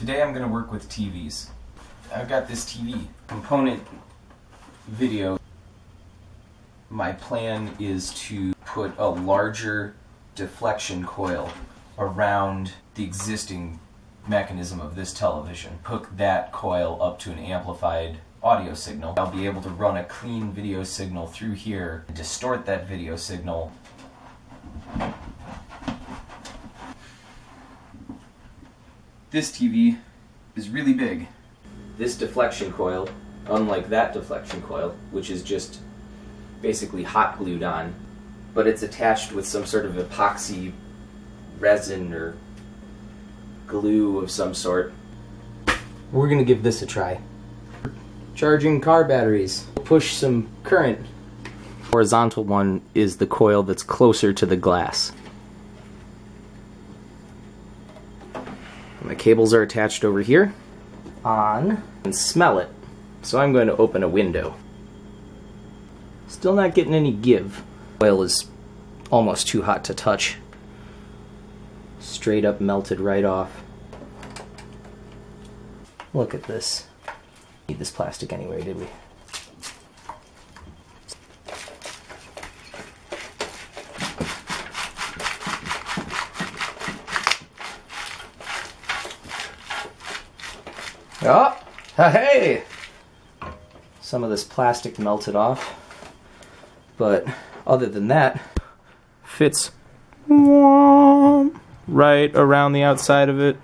Today I'm going to work with TVs. I've got this TV. Component video. My plan is to put a larger deflection coil around the existing mechanism of this television. Hook that coil up to an amplified audio signal. I'll be able to run a clean video signal through here, and distort that video signal. This TV is really big. This deflection coil, unlike that deflection coil, which is just basically hot glued on, but it's attached with some sort of epoxy resin or glue of some sort. We're gonna give this a try. Charging car batteries. Push some current. Horizontal one is the coil that's closer to the glass. My cables are attached over here. On. And smell it. So I'm going to open a window. Still not getting any give. Oil is almost too hot to touch. Straight up melted right off. Look at this. Need this plastic anyway, did we? Oh, hey! Some of this plastic melted off, but other than that, fits right around the outside of it.